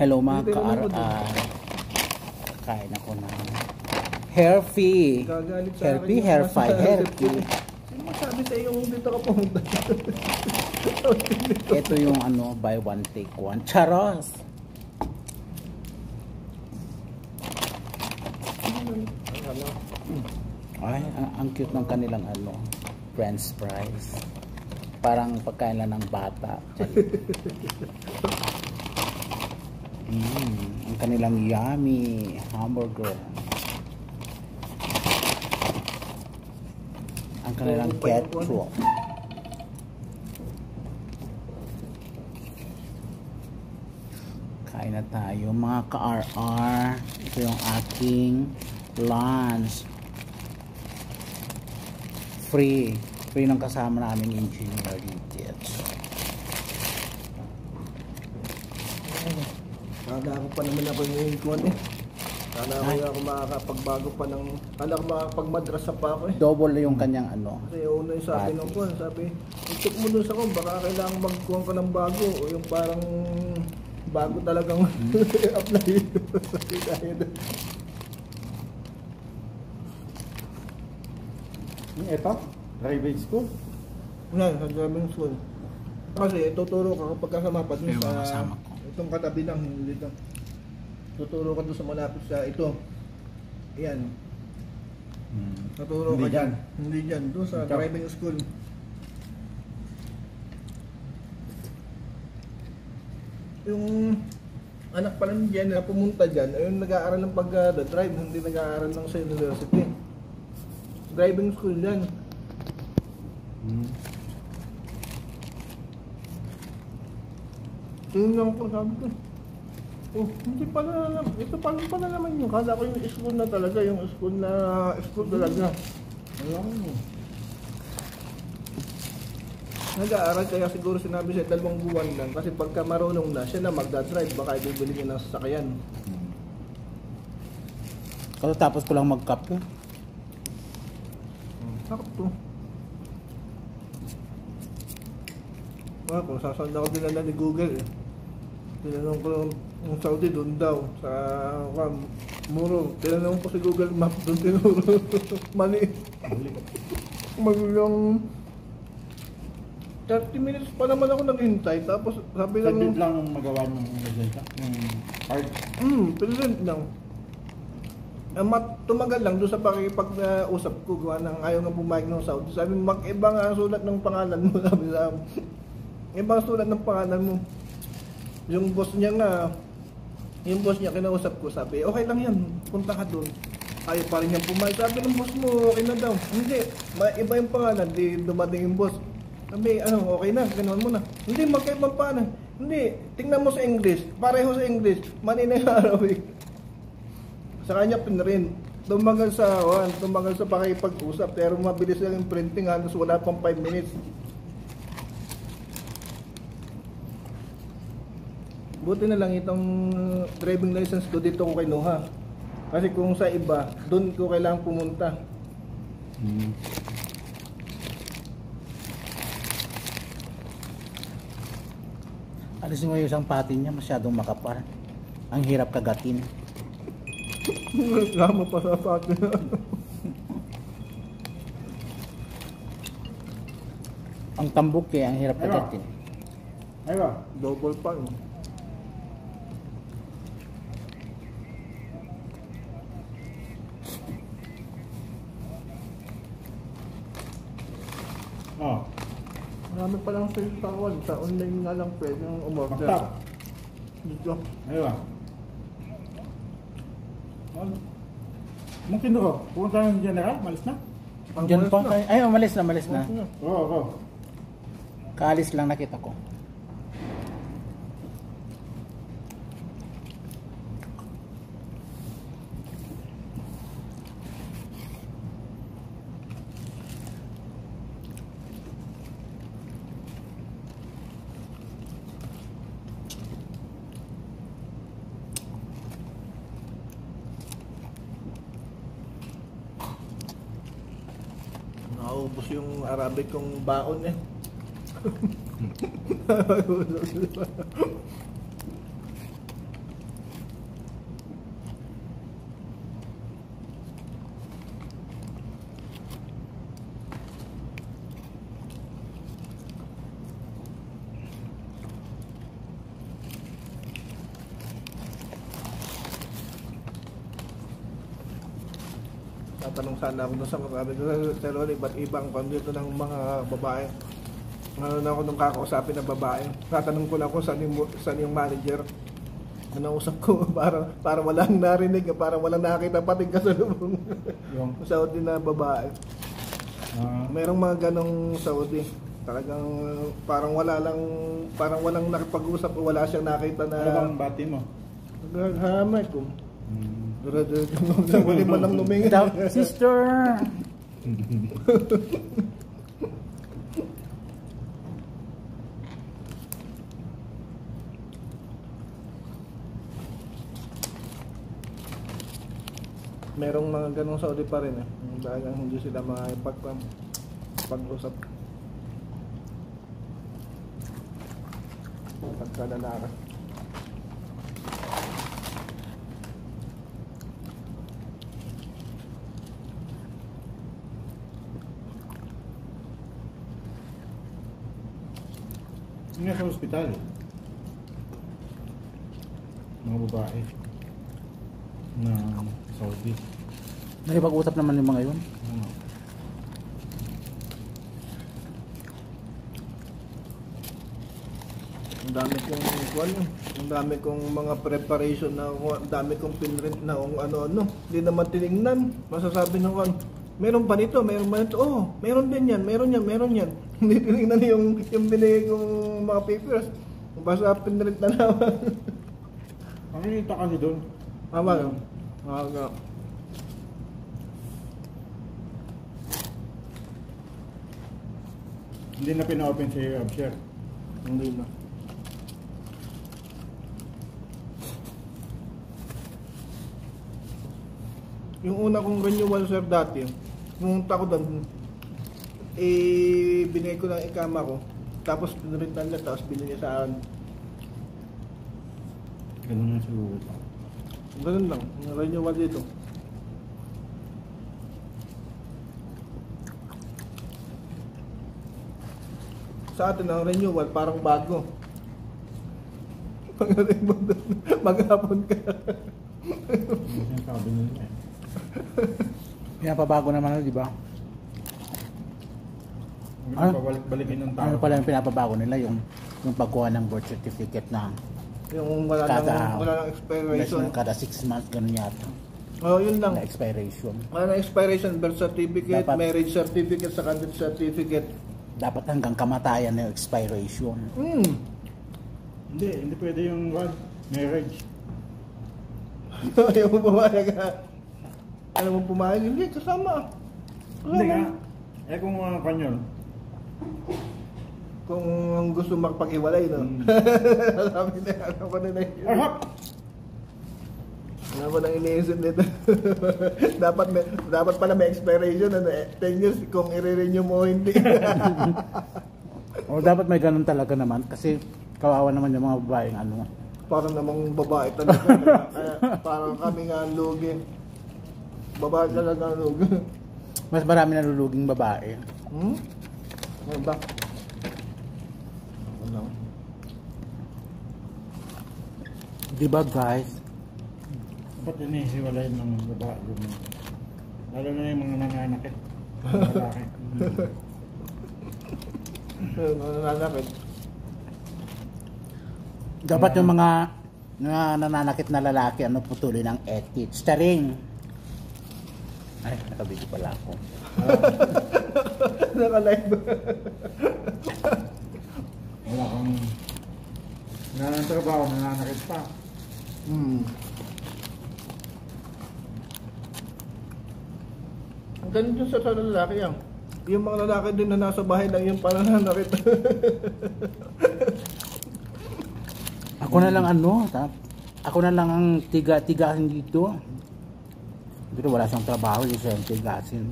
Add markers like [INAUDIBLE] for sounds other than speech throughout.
Hello mga ka-RR. Kain ako fee, hair reception. fee. Sino magsabi sa iyo kung dito ka pumunta? [LAUGHS] Ito yung ano, buy one take one. Charos! Ay, ang, ang cute ng kanilang ano, french fries. Parang pagkain lang ng bata. [LAUGHS] mm, ang kanilang yummy hamburger. Ang kanilang ketchup. Kain na tayo mga ka-RR. Ito yung aking lunch. Free. Free ng kasama namin engineer dito. Kala ko pa naman ako yung kuwan eh. Kala ko Ay. ako makakapagbago pa ng... Kala ko makakapagmadrasa pa ako eh. Double yung kanyang ano. Kasi una yung sabi ng kuwan, sabi, i-check mo dun sa kuwan, baka kailangan magkuhan ka ng bago o yung parang bago talagang [LAUGHS] apply. Sabi tayo dun. Ito, driving school. Yan, sa driving school. Kasi tuturo ka kapag kasama pa dun Yung sa mga kasama ko. itong katabi lang dito. Tuturo ka dun sa malapit sa ito. Yan. Hmm. Tuturo Hindi ka dyan. Hindi dyan. Doon sa Ito. driving school. Yung anak pa lang dyan na pumunta dyan, ayun nag-aaral ng pag-drive, hindi nag-aaral lang sa university. Driving school yan. Hmm. Yun lang po sabi ko. Oh, hindi pala naman. Ito pala pala naman yung kala ko yung school na talaga, yung school na school talaga. Alam mo. Nag-aaral kaya siguro sinabi siya dalawang buwan lang kasi pagka marunong na siya na magdadrive baka ibibili niya ng sasakyan. Kasi tapos ko lang mag-cup yun. Sakto. Ako, sasanda ko dinala ni Google eh. Tinanong ko yung, yung Saudi doon daw sa um, Muro. Tinanong ko si Google Map doon tinuro. [LAUGHS] Mali. Maglang 30 minutes pa naman ako naghintay tapos sabi lang Saglit lang ang magawa ng lisensya. Yung card. Hmm, present lang. Ang mat tumagal lang doon sa pakipag-usap ko gawa ng ayaw nga pumayag ng Saudi. Sabi mo, mag-iba nga ang sulat ng pangalan mo. [LAUGHS] Sabi sa Ibang sulat ng pangalan mo. Yung boss niya nga, yung boss niya kinausap ko, sabi, okay lang yan, punta ka doon. Ayaw pa rin niyang pumayag. Sabi ng boss mo, okay na daw. Hindi, ma- iba yung pangalan, di dumating yung boss. Sabi, ano, okay na, ganoon mo na. Hindi, magkaibang pangalan. Hindi, tingnan mo sa English, pareho sa English, mani na yung Arabic. Sa kanya pinrint. Tumagal sa, one, tumagal sa pakipag-usap, pero mabilis lang yung printing, halos wala pang 5 minutes. Buti na lang itong driving license ko dito ko kinuha. Kasi kung sa iba, doon ko kailangan pumunta. Hmm. Alisin mo yung isang pati niya, masyadong makapal. Ang hirap kagatin. Lama pa sa pati. Ang tambok eh, ang hirap kagatin. Ayun. Double pa. eh. Oh. Marami pa lang sa online nga lang pwede yung umorder. Magtap. Dito. Ayun. Ano? Mungkin ko. Pumunta ng general, malis na. Ang Diyan pa. Ay, umalis na, umalis na. Malas na. Oo, oo. Kaalis lang nakita ko. Naubos yung Arabic kong baon eh. [LAUGHS] tatanong sana ako doon sa ko sa Lolo, iba't ibang dito ng mga babae. Ano na ako nung kakausapin ng babae. Tatanong ko lang kung saan yung, saan yung manager. Ano usap ko [LAUGHS] para para walang narinig, para walang nakita pati kasalubong Yung, [LAUGHS] Saudi na babae. ah, Merong mga ganong Saudi. Talagang parang wala lang parang walang nakipag-usap o wala siyang nakita ano na bang bati mo? naghahamay ko. Huli [LAUGHS] man lang lumingin. Sister! Merong mga ganong Saudi pa rin eh. Talagang hindi sila makipag pag-usap. Pagka lalaki. Yung nasa ospital. Mga babae. Na Saudi. Nakipag-usap naman yung mga yun. Ano? Ang dami kong kuwan yun. Ang dami kong mga preparation na ang dami kong pinrint na kung ano-ano. Hindi naman tinignan. Masasabi ng kuwan, meron pa nito, meron pa nito. Oh, meron din yan, meron yan, meron yan. [LAUGHS] Hindi tinignan yung, yung binigay kong mga papers. Basta pinrint na naman. [LAUGHS] Makikita kasi doon. Tama lang. Nga. Hindi na pina-open sa iyo, Absher. Hindi na. Yung una kong renewal sir dati, pumunta ko doon, eh, binigay ko ng ikama ko, tapos pinrintan niya, tapos binigay sa akin. Ganun na siguro. Ganun lang, yung renewal dito. Sa atin ang renewal parang bago. [LAUGHS] Maghapon ka. Yung sinasabi nila eh. Pinapabago naman na, di ba? Ano? Balikin ng tao. Ano pala yung pinapabago nila? Yung, yung pagkuha ng birth certificate na Yung wala Kada- nang, wala nang less expiration. na kada 6 months, ganun yata. Oh, yun lang. Na expiration. Wala nang expiration, birth certificate, Dapat- marriage certificate, sa death certificate. Dapat hanggang kamatayan na yung expiration. Hmm. Hindi, hindi pwede yung what? Marriage. Ayaw mo pumayag ka. Ayaw mo pumayag, hindi, kasama. Kasama. Hindi nga. Eh kung uh, kanyon. Kung gusto makapag-iwalay, no? Hmm. [LAUGHS] Sabi na, ano ko na na yun. Ano ko nang iniisip nito? [LAUGHS] dapat may, dapat pala may expiration, ano, eh, 10 years kung i-renew mo hindi. [LAUGHS] O dapat may ganun talaga naman kasi kawawa naman yung mga babaeng ano. parang namang babae talaga. Kaya, parang kami nga ang lugi. Babae talaga ang lugi. Mas marami naluluging babae. Hmm? Ano ba? Ano? Di ba guys? Ba't inihiwalayin ng babae yung mga... Lalo na yung mga nananakit. Mga lalaki. Ano nananakit? Dapat yung mga mga nananakit na lalaki ano putulin ng ethics. Taring. Ay, nakabili pala ako. [LAUGHS] Naka-live. Wala kang... Nanantrabaho, nananakit pa. Hmm. Ang ganito sa sa lalaki yan. Yung mga lalaki din na nasa bahay lang yung pananakit. Ako na lang ano, ta- ako na lang ang tiga-tigasin dito. Dito wala siyang trabaho, yung tigasin.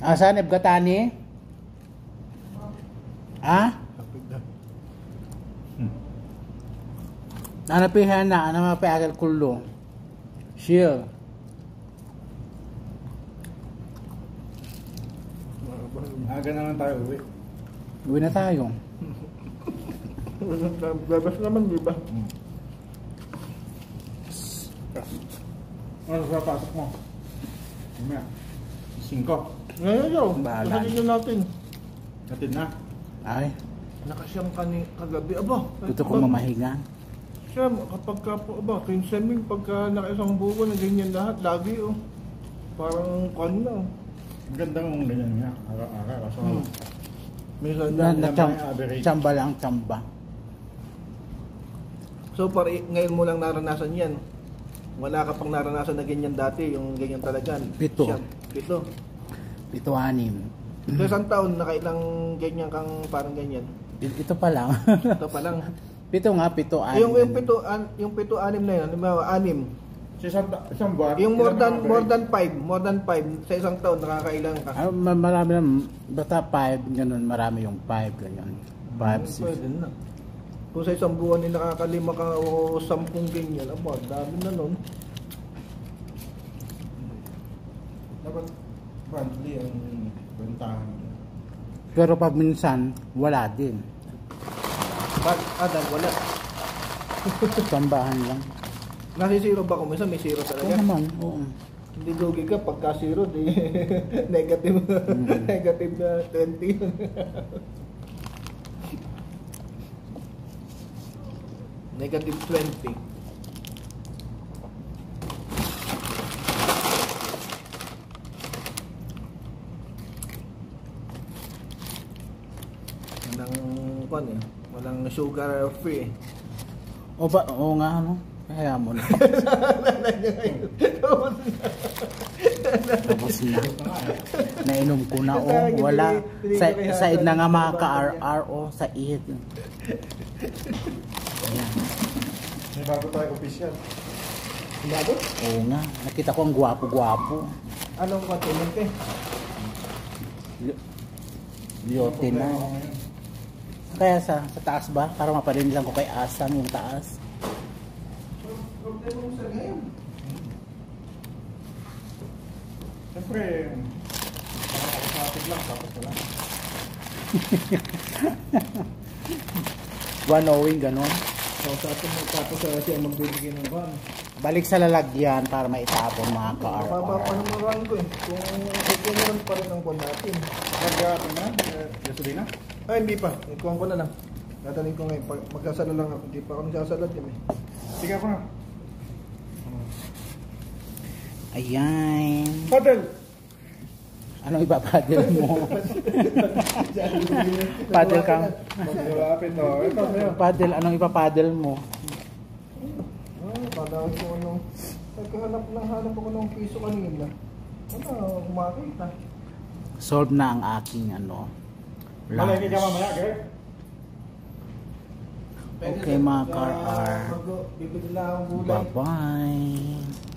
Asa ni Gatani? Ha? Ano pihan na? Ano mga piagal kulo? Shield. Aga naman tayo uwi. Uwi na tayo. Bebas naman, di ba? Hmm. Ano sa pasok mo? Mamaya. Singko. Ngayon yaw, Bahala. kasalin na natin. Natin na. Ay, Nakasyang kani kagabi. Aba, gusto ko mamahinga. Siya, kapag ka po, aba, kinseming, pagka nakaisang buko na ganyan lahat, lagi oh. Parang kwan na. oh. Ang ganda mong ganyan nga. Ara-ara. Kaso, Hmm. Minsan Na, na, yan cham, average? chamba lang, chamba. So, par ngayon mo lang naranasan yan. Wala ka pang naranasan na ganyan dati, yung ganyan talaga. Pito. Siya, pito. Ito anim. So, isang taon, nakailang ganyan kang parang ganyan. I- Ito pa lang. Ito pa lang. [LAUGHS] pito nga, pito anim. yung, yung pito, an, yung pito, anim na yun, halimbawa, anim. sa isang, isang buwan. Yung more ilan than, more than five, more than five, sa isang taon, nakakailang ka. Ah, ma- marami na, basta 5, ganun, marami yung 5, ganyan. 5, 6. Pwede na. Kung sa isang buwan ay nakakalima ka o sampung ganyan, aba, dami na nun. Dapat monthly ang bentahan. Pero pag minsan, wala din. Bag, ah, dahil wala. [LAUGHS] Chambahan lang. Nasisiro ba kung minsan may zero Oo talaga? naman, oo. Hindi lugi ka pagka zero, di [LAUGHS] negative, [LAUGHS] negative na 20 yun. negative 20. Kwan eh, walang sugar free eh. O ba, oo nga, ano? Kaya mo na. Tapos na. Nainom ko na, oh. Wala. Sa, said na nga mga ka-RR, oh. Sa id. Ayan. May bago tayo official. Bago? Oo nga. Nakita ko ang gwapo-gwapo. Anong continent eh? Liote na. Kaya sa, sa taas ba? Para maparinig ko kay Asam yung taas. Problema mo sa ngayon. Siyempre, nakakasapit lang. Tapos wala. [LAUGHS] One owing, ganon. So, sa atin mo, tapos uh, siya magbibigay ng van. Balik sa lalagyan para maitapon mga ka-RR. run ko eh. Kung kukunin pa rin ang van natin. Nag-ano na? Gasolina? Ay, hindi pa. Ikuhan ko na lang. Tatanungin ko ngayon. Pag- Magkasala lang ako. Hindi pa ako nagsasalad yun eh. Sige ako na. Ayan. Hotel! [LAUGHS] Anong ipapadel mo? Paddle kang. Maglalapit to. Ito, sa'yo. Paddle, anong ipapadel mo? Ah, padawin ko ano. Nagkahanap lang hanap ako ng piso kanina. Ano, kumakita. Solve na ang aking ano. Gert. Okay, mga lang akong gulay. Bye-bye.